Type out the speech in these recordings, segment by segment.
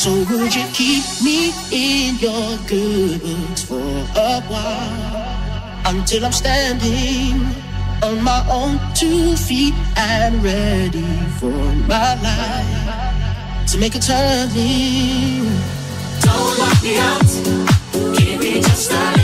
So would you keep me in your good books for a while? Until I'm standing on my own two feet and ready for my life to make a turning. Don't lock me out. Give me just a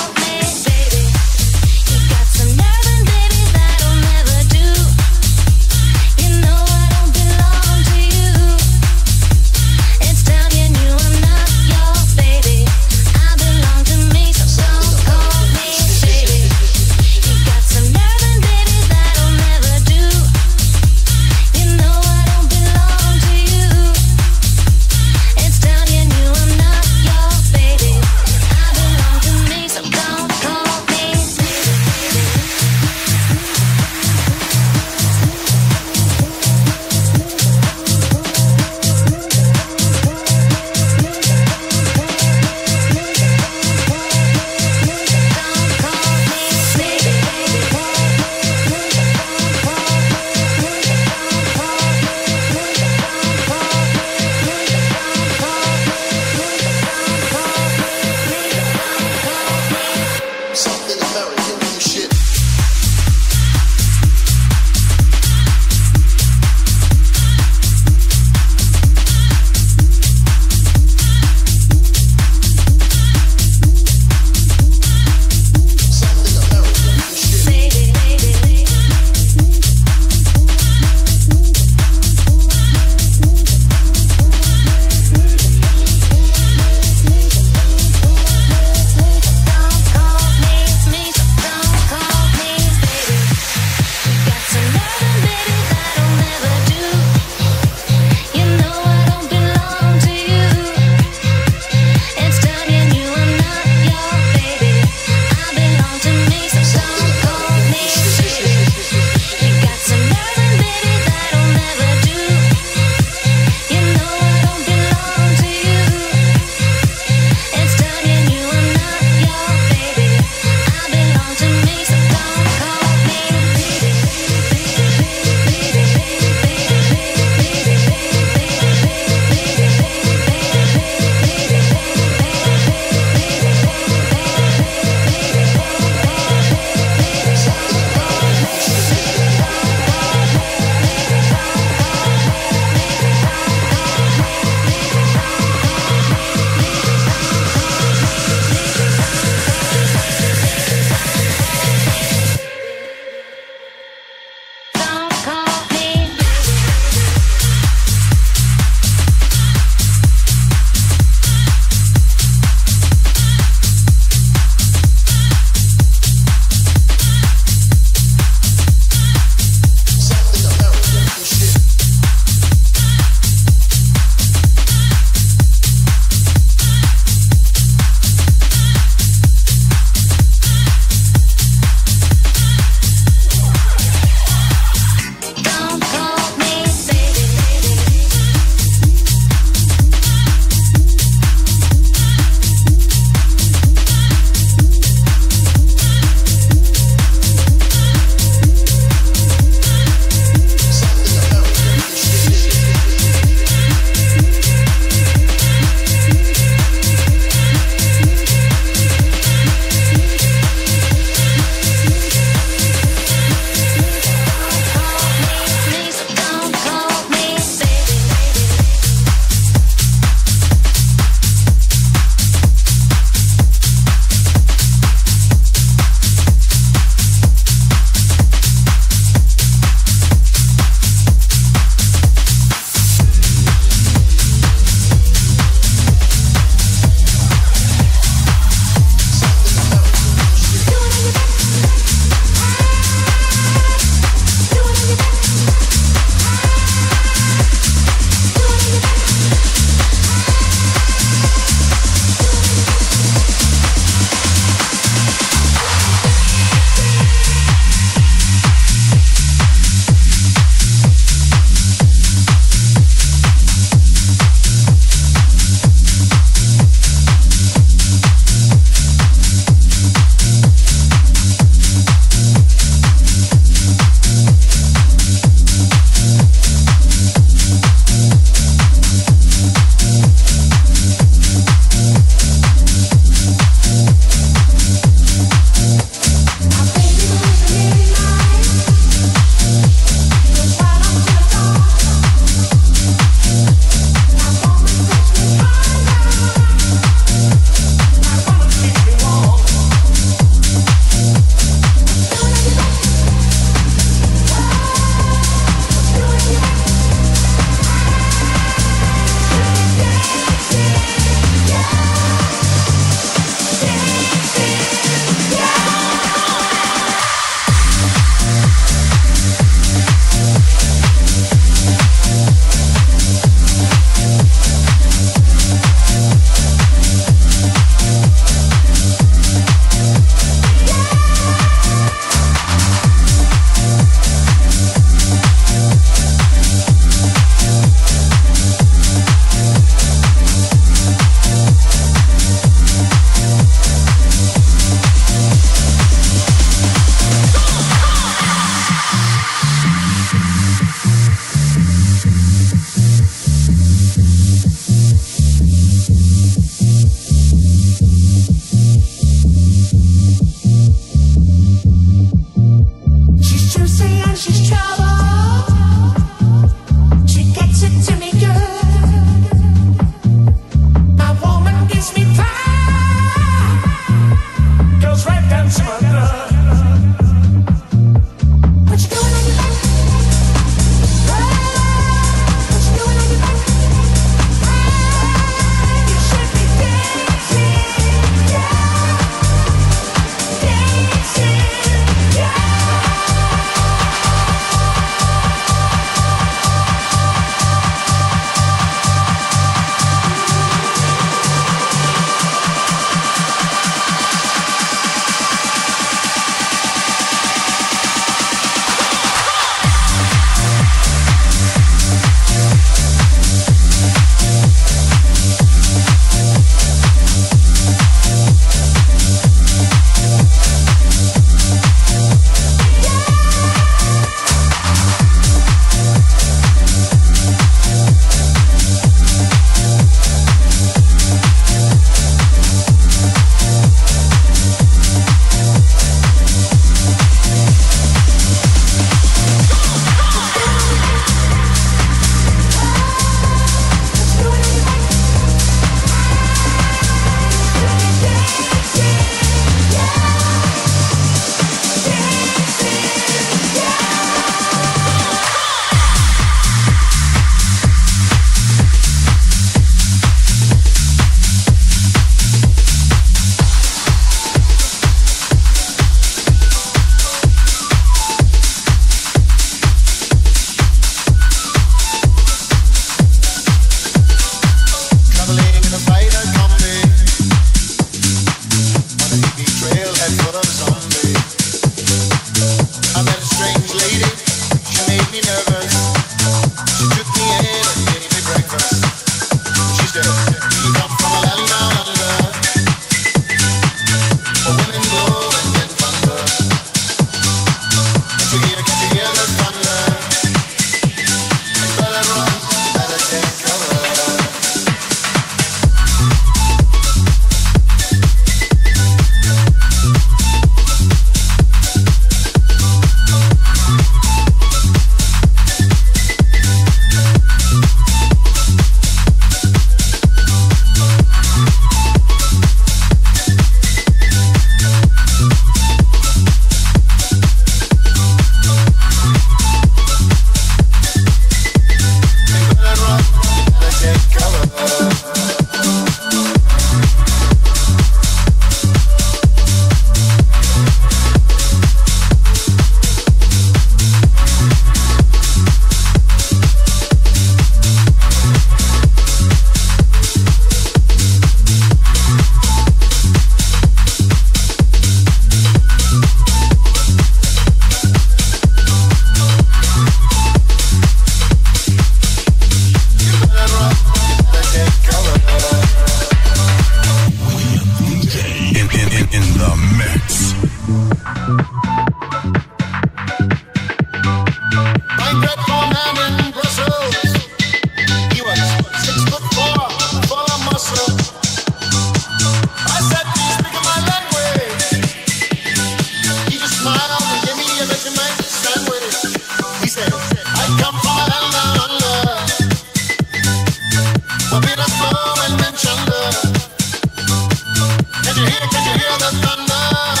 Feel the thunder.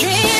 dream.